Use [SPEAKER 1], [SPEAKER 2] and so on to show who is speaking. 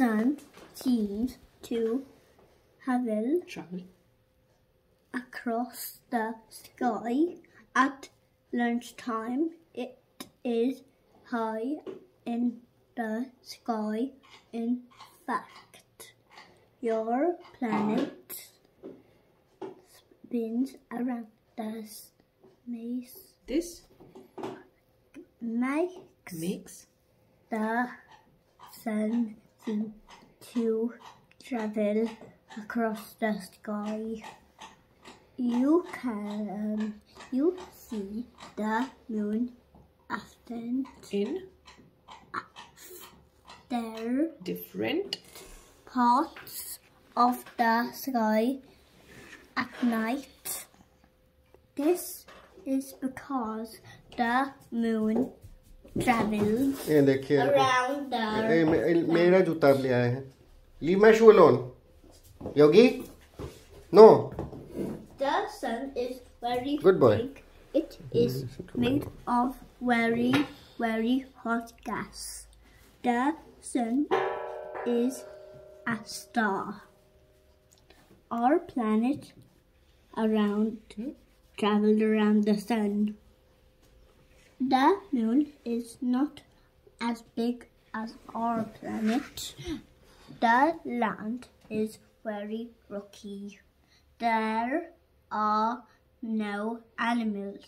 [SPEAKER 1] sun seems to travel
[SPEAKER 2] Travel.
[SPEAKER 1] across the sky at lunchtime. It is high in the sky. In fact, your planet spins around the maze
[SPEAKER 2] This
[SPEAKER 1] makes
[SPEAKER 2] makes
[SPEAKER 1] the sun to travel across the sky. You can um, you see the moon often
[SPEAKER 2] in
[SPEAKER 1] there
[SPEAKER 2] different
[SPEAKER 1] parts of the sky at night. This is because the moon travels
[SPEAKER 3] ये देखिए
[SPEAKER 1] around the
[SPEAKER 3] ए, मे, ए, मेरा जूता ले आए हैं leave my shoe alone Yogi no
[SPEAKER 1] The sun is very
[SPEAKER 3] Good boy.
[SPEAKER 1] big. It is made of very, very hot gas. The sun is a star. Our planet around traveled around the sun. The moon is not as big as our planet. The land is very rocky. There are no animals